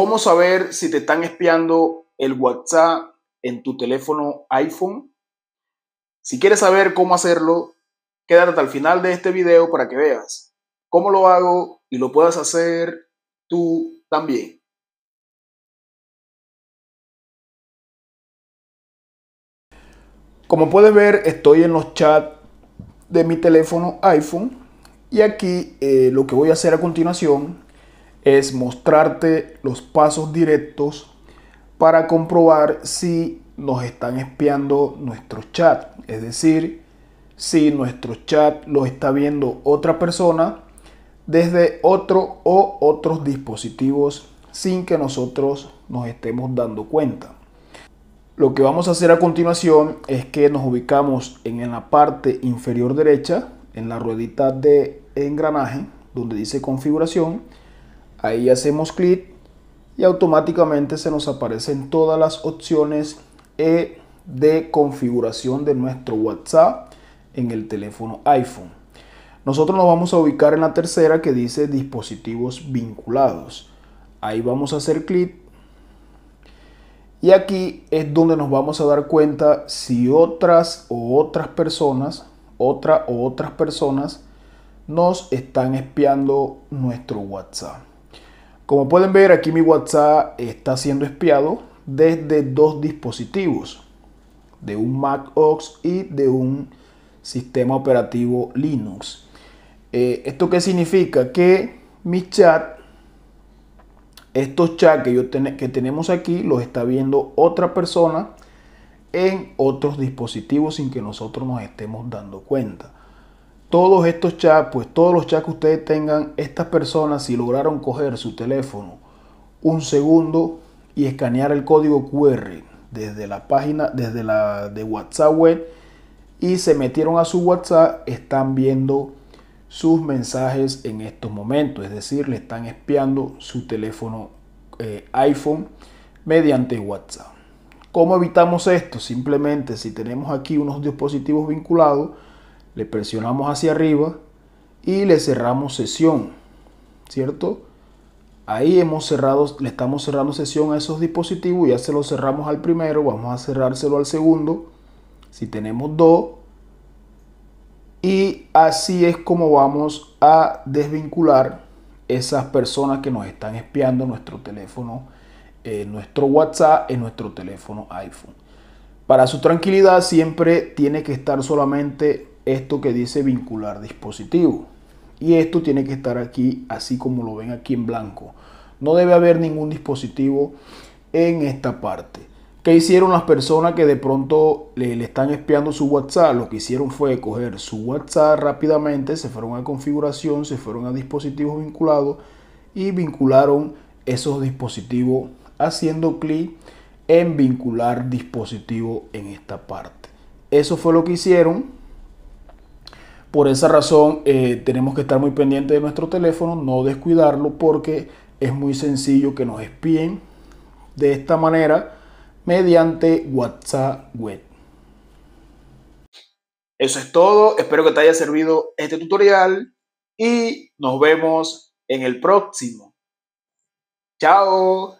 ¿Cómo saber si te están espiando el WhatsApp en tu teléfono iPhone? Si quieres saber cómo hacerlo, quédate hasta el final de este video para que veas cómo lo hago y lo puedas hacer tú también. Como puedes ver, estoy en los chats de mi teléfono iPhone y aquí eh, lo que voy a hacer a continuación es mostrarte los pasos directos para comprobar si nos están espiando nuestro chat. Es decir, si nuestro chat lo está viendo otra persona desde otro o otros dispositivos sin que nosotros nos estemos dando cuenta. Lo que vamos a hacer a continuación es que nos ubicamos en la parte inferior derecha, en la ruedita de engranaje, donde dice configuración. Ahí hacemos clic y automáticamente se nos aparecen todas las opciones e de configuración de nuestro WhatsApp en el teléfono iPhone. Nosotros nos vamos a ubicar en la tercera que dice dispositivos vinculados. Ahí vamos a hacer clic y aquí es donde nos vamos a dar cuenta si otras o otras personas, otra o otras personas nos están espiando nuestro WhatsApp. Como pueden ver, aquí mi WhatsApp está siendo espiado desde dos dispositivos, de un Mac OS y de un sistema operativo Linux. Eh, ¿Esto qué significa? Que mi chat estos chats que, yo que tenemos aquí los está viendo otra persona en otros dispositivos sin que nosotros nos estemos dando cuenta. Todos estos chats, pues todos los chats que ustedes tengan, estas personas si lograron coger su teléfono un segundo y escanear el código QR desde la página, desde la de WhatsApp web y se metieron a su WhatsApp, están viendo sus mensajes en estos momentos, es decir, le están espiando su teléfono eh, iPhone mediante WhatsApp. ¿Cómo evitamos esto? Simplemente si tenemos aquí unos dispositivos vinculados, le presionamos hacia arriba y le cerramos sesión, ¿cierto? Ahí hemos cerrado, le estamos cerrando sesión a esos dispositivos, ya se lo cerramos al primero, vamos a cerrárselo al segundo. Si tenemos dos, y así es como vamos a desvincular esas personas que nos están espiando nuestro teléfono, eh, nuestro WhatsApp en nuestro teléfono iPhone. Para su tranquilidad siempre tiene que estar solamente esto que dice vincular dispositivo. Y esto tiene que estar aquí así como lo ven aquí en blanco. No debe haber ningún dispositivo en esta parte. ¿Qué hicieron las personas que de pronto le, están espiando su WhatsApp? Lo que hicieron fue coger su WhatsApp rápidamente, se fueron a configuración, se fueron a dispositivos vinculados y vincularon esos dispositivos haciendo clic en vincular dispositivo en esta parte. Eso fue lo que hicieron. Por esa razón eh, tenemos que estar muy pendientes de nuestro teléfono, no descuidarlo porque es muy sencillo que nos espíen de esta manera mediante WhatsApp Web. Eso es todo, espero que te haya servido este tutorial y nos vemos en el próximo. Chao.